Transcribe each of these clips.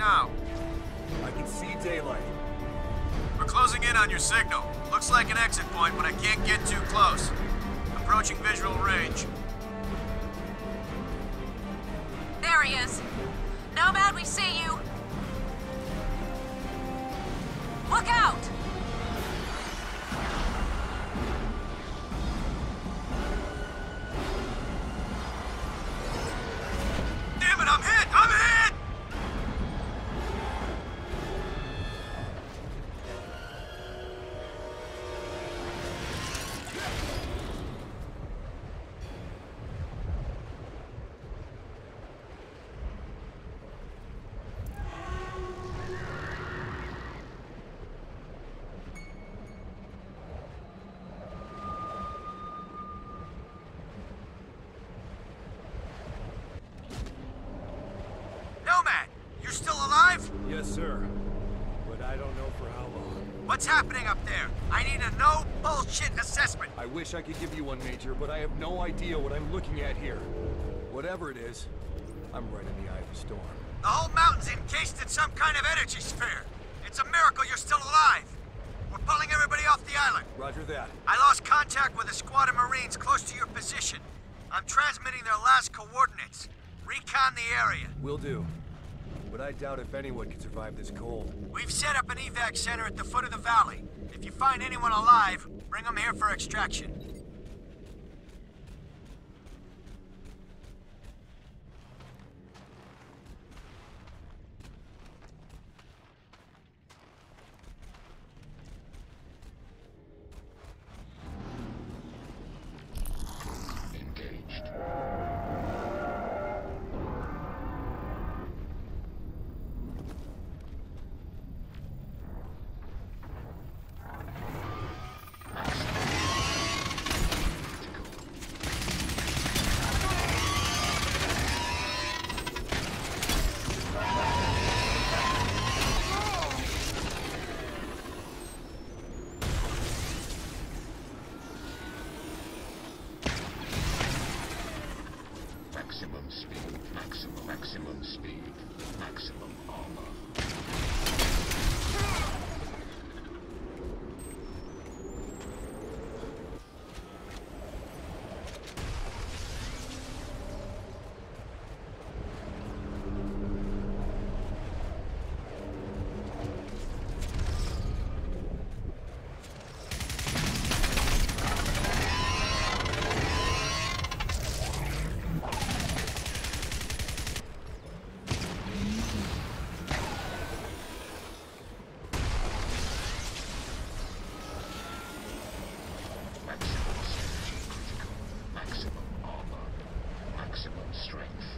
now. I can see daylight. We're closing in on your signal. Looks like an exit point, but I can't get too close. Approaching visual range. There he is. Nomad, we see you. Look out! What's happening up there? I need a no bullshit assessment. I wish I could give you one, Major, but I have no idea what I'm looking at here. Whatever it is, I'm right in the eye of the storm. The whole mountain's encased in some kind of energy sphere. It's a miracle you're still alive. We're pulling everybody off the island. Roger that. I lost contact with a squad of Marines close to your position. I'm transmitting their last coordinates. Recon the area. Will do. But I doubt if anyone can survive this cold. We've set up an evac center at the foot of the valley. If you find anyone alive, bring them here for extraction. Maximum speed, maximum, maximum speed, maximum armor. Maximum synergy critical, maximum armor, maximum strength.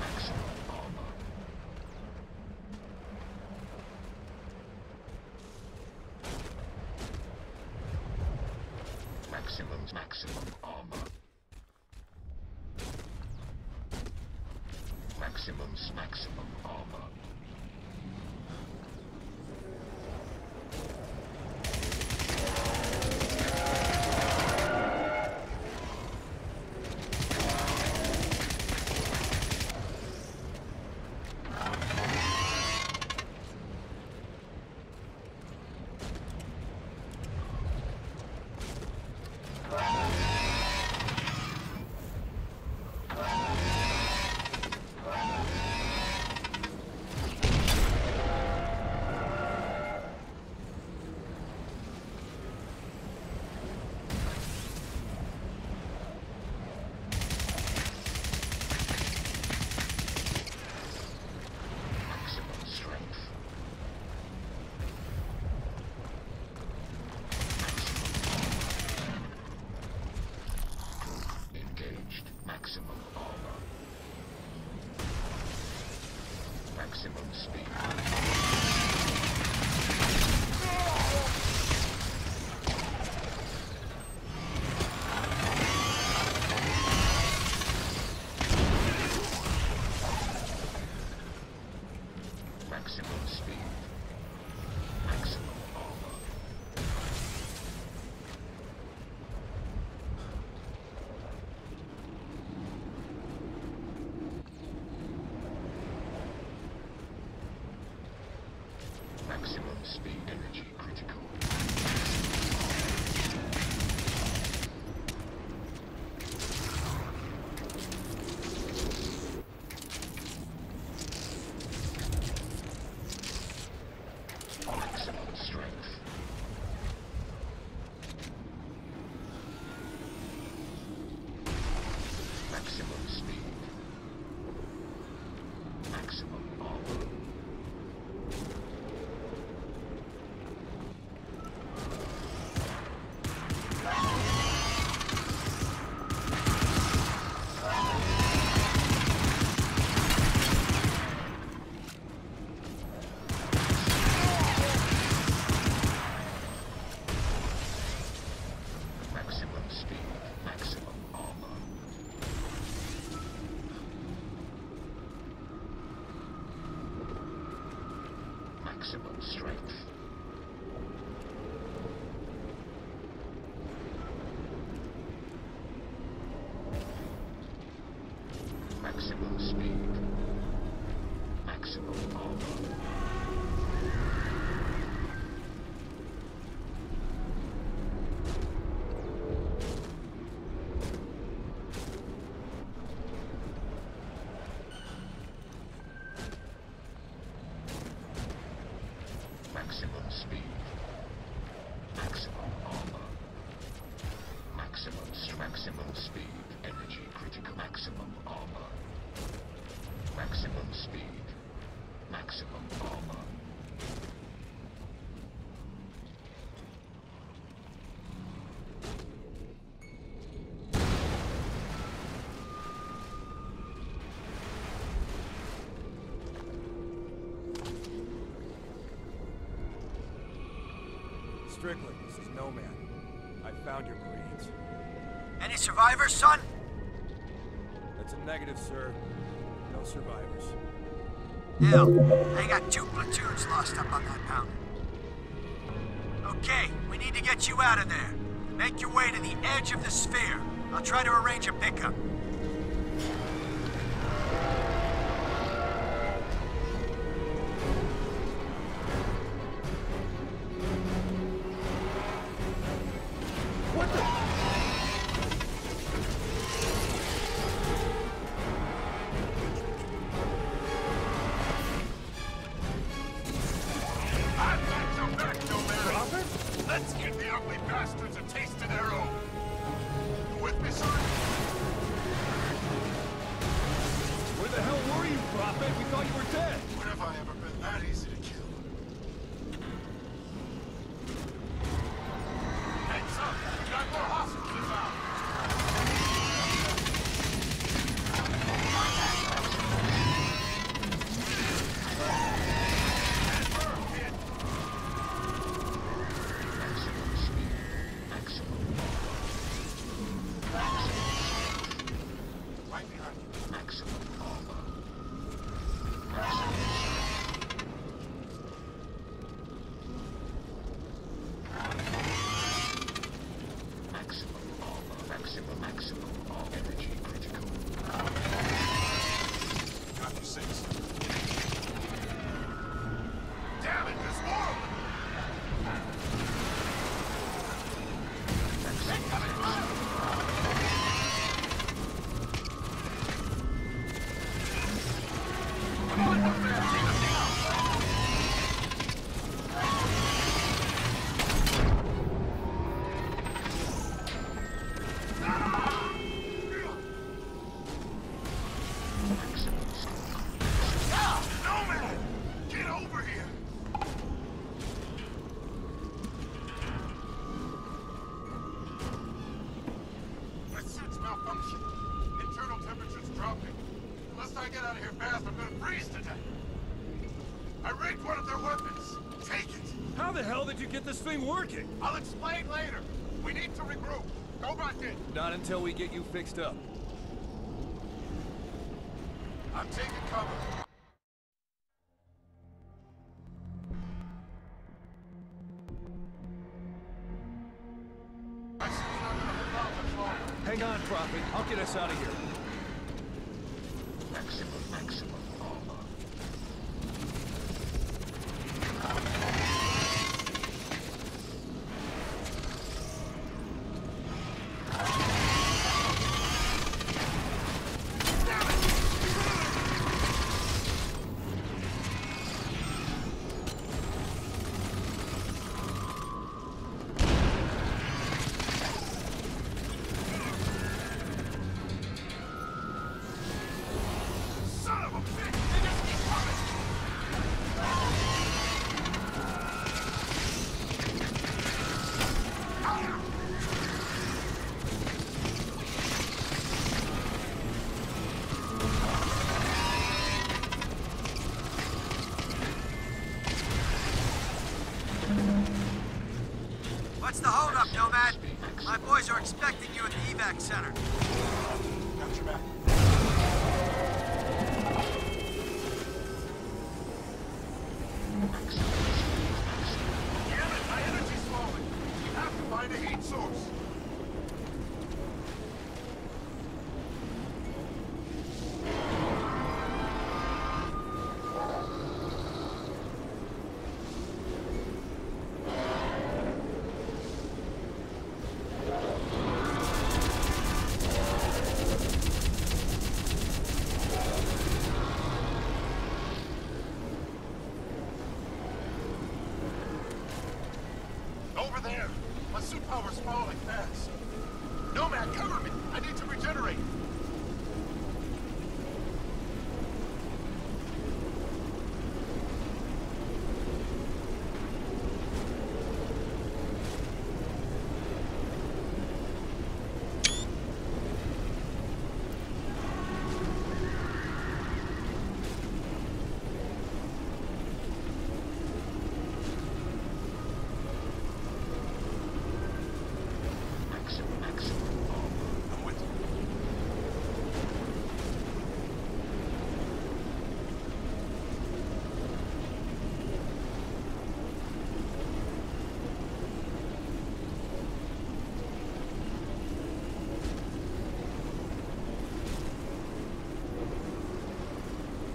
Maximum armor. Maximum, maximum armor. Maximum, maximum armor. Maximum strength. Maximum Engaged. Maximum armor. Maximum speed. Maximum speed. Maximum armor. speed. Energy critical. Maximum strength. Maximum speed. Maximum armor. Maximum speed. Maximum armor. Maximum strength. Maximum speed. Maximum armor. Maximum speed. Strickland, this is Nomad. I found your Marines. Any survivors, son? That's a negative, sir. No survivors. Hell, they got two platoons lost up on that mountain. Okay, we need to get you out of there. Make your way to the edge of the sphere. I'll try to arrange a pickup. Ugly bastards a taste of their own. I rigged one of their weapons. Take it. How the hell did you get this thing working? I'll explain later. We need to regroup. Go back in. Not until we get you fixed up. I'm taking cover. My boys are expecting you at the evac center.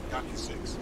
Copy six.